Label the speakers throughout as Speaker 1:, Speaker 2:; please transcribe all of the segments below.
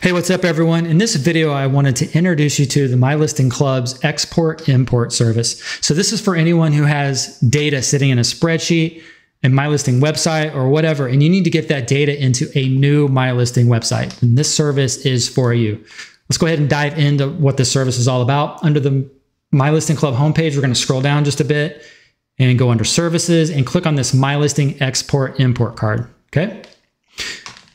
Speaker 1: Hey, what's up, everyone? In this video, I wanted to introduce you to the My Listing Club's export import service. So, this is for anyone who has data sitting in a spreadsheet, a My Listing website, or whatever, and you need to get that data into a new My Listing website. And this service is for you. Let's go ahead and dive into what this service is all about. Under the My Listing Club homepage, we're going to scroll down just a bit and go under Services and click on this My Listing Export Import card. Okay.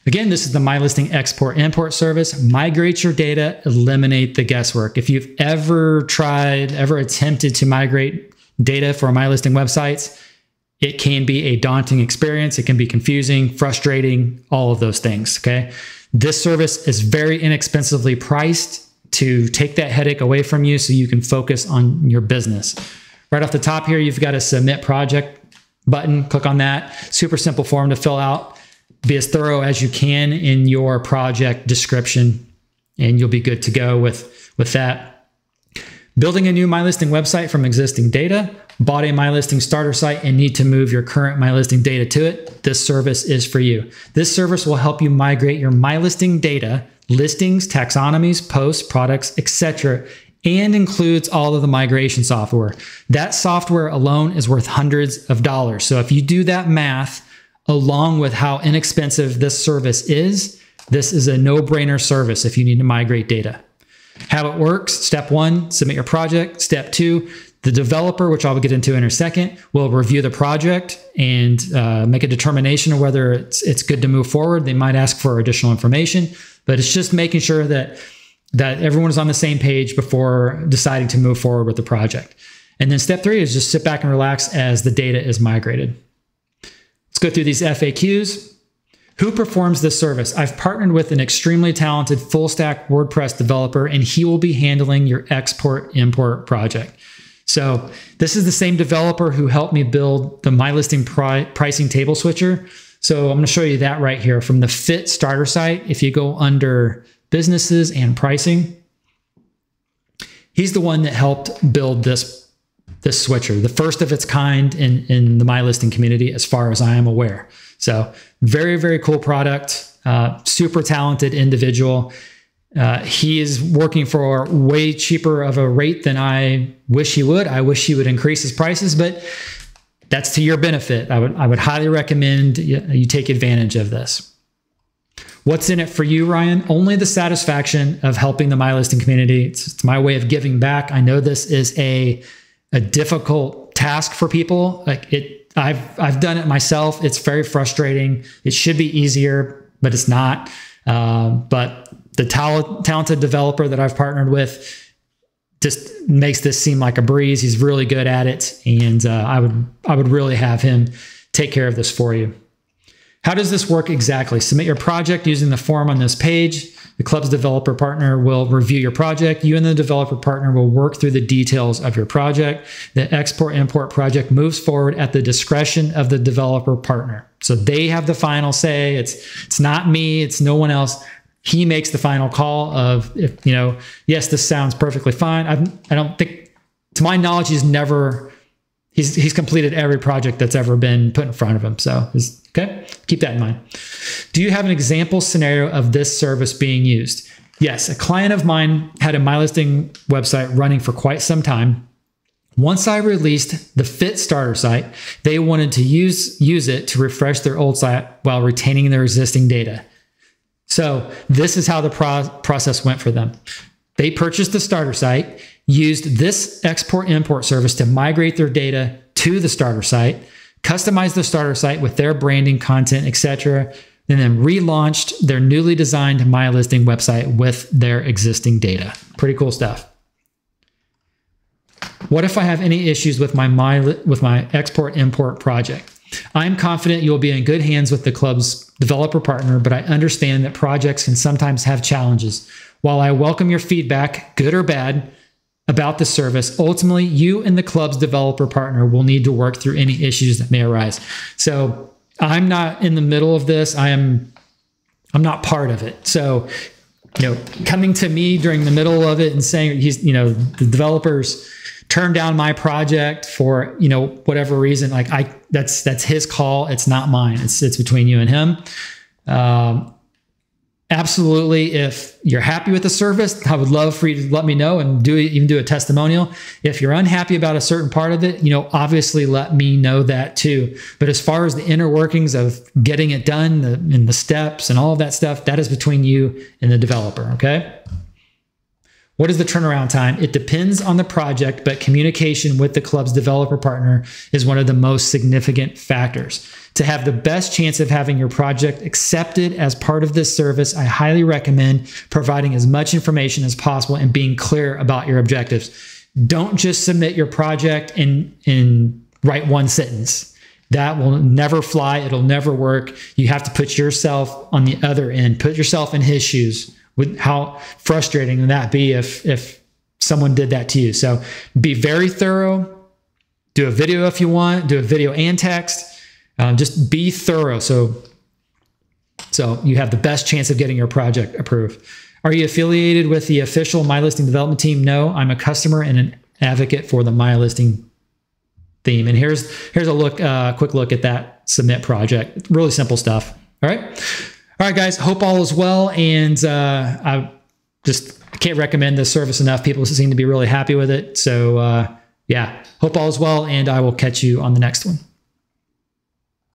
Speaker 1: Again, this is the My Listing Export Import service. Migrate your data, eliminate the guesswork. If you've ever tried, ever attempted to migrate data for My Listing websites, it can be a daunting experience. It can be confusing, frustrating, all of those things. Okay. This service is very inexpensively priced to take that headache away from you so you can focus on your business. Right off the top here, you've got a submit project button. Click on that. Super simple form to fill out be as thorough as you can in your project description and you'll be good to go with with that. Building a new my listing website from existing data. Bought a my listing starter site and need to move your current my listing data to it. This service is for you. This service will help you migrate your my listing data listings taxonomies posts products etc and includes all of the migration software. That software alone is worth hundreds of dollars. So if you do that math along with how inexpensive this service is, this is a no brainer service if you need to migrate data. How it works step one, submit your project. Step two, the developer, which I'll get into in a second, will review the project and uh, make a determination of whether it's, it's good to move forward. They might ask for additional information, but it's just making sure that that everyone is on the same page before deciding to move forward with the project. And then step three is just sit back and relax as the data is migrated. Let's go through these FAQs. Who performs this service? I've partnered with an extremely talented full stack WordPress developer, and he will be handling your export import project. So, this is the same developer who helped me build the My Listing pri pricing table switcher. So, I'm going to show you that right here from the Fit starter site. If you go under businesses and pricing, he's the one that helped build this this switcher, the first of its kind in, in the My Listing community, as far as I am aware. So, very, very cool product, uh, super talented individual. Uh, he is working for way cheaper of a rate than I wish he would. I wish he would increase his prices, but that's to your benefit. I would, I would highly recommend you, take advantage of this. What's in it for you, Ryan? Only the satisfaction of helping the My Listing community. It's, it's my way of giving back. I know this is a a difficult task for people. Like it, I've I've done it myself. It's very frustrating. It should be easier, but it's not. Uh, but the talented developer that I've partnered with just makes this seem like a breeze. He's really good at it, and uh, I would I would really have him take care of this for you. How does this work exactly? Submit your project using the form on this page. The club's developer partner will review your project. You and the developer partner will work through the details of your project. The export import project moves forward at the discretion of the developer partner. So they have the final say. It's it's not me, it's no one else. He makes the final call of if, you know, yes, this sounds perfectly fine. I I don't think to my knowledge he's never he's he's completed every project that's ever been put in front of him. So okay, keep that in mind. Do you have an example scenario of this service being used? Yes, a client of mine had a my listing website running for quite some time. Once I released the Fit Starter site, they wanted to use use it to refresh their old site while retaining their existing data. So this is how the pro process went for them. They purchased the starter site used this export import service to migrate their data to the starter site, customize the starter site with their branding, content, etc., and then relaunched their newly designed My Listing website with their existing data. Pretty cool stuff. What if I have any issues with my, my with my export import project? I'm confident you'll be in good hands with the club's developer partner, but I understand that projects can sometimes have challenges. While I welcome your feedback, good or bad, about the service. Ultimately, you and the club's developer partner will need to work through any issues that may arise. So I'm not in the middle of this. I am I'm not part of it. So, you know, coming to me during the middle of it and saying he's, you know, the developers turned down my project for, you know, whatever reason, like I that's that's his call. It's not mine. It's it's between you and him. Um, absolutely, if you're happy with the service, I would love for you to let me know and do even do a testimonial. If you're unhappy about a certain part of it, you know, obviously let me know that too. But as far as the inner workings of getting it done the, and the steps and all of that stuff, that is between you and the developer. Okay. What is the turnaround time? It depends on the project, but communication with the club's developer partner is one of the most significant factors. To have the best chance of having your project accepted as part of this service, I highly recommend providing as much information as possible and being clear about your objectives. Don't just submit your project and, and write one sentence. That will never fly. It'll never work. You have to put yourself on the other end, put yourself in his shoes would how frustrating would that be if if someone did that to you? So be very thorough. Do a video if you want. Do a video and text. Um, just be thorough. So so you have the best chance of getting your project approved. Are you affiliated with the official My Listing development team? No, I'm a customer and an advocate for the My Listing theme. And here's here's a look, uh, quick look at that submit project. Really simple stuff. All right. All right, guys. Hope all is well, and uh, I just can't recommend this service enough. People seem to be really happy with it. So uh, yeah, hope all is well, and I will catch you on the next one.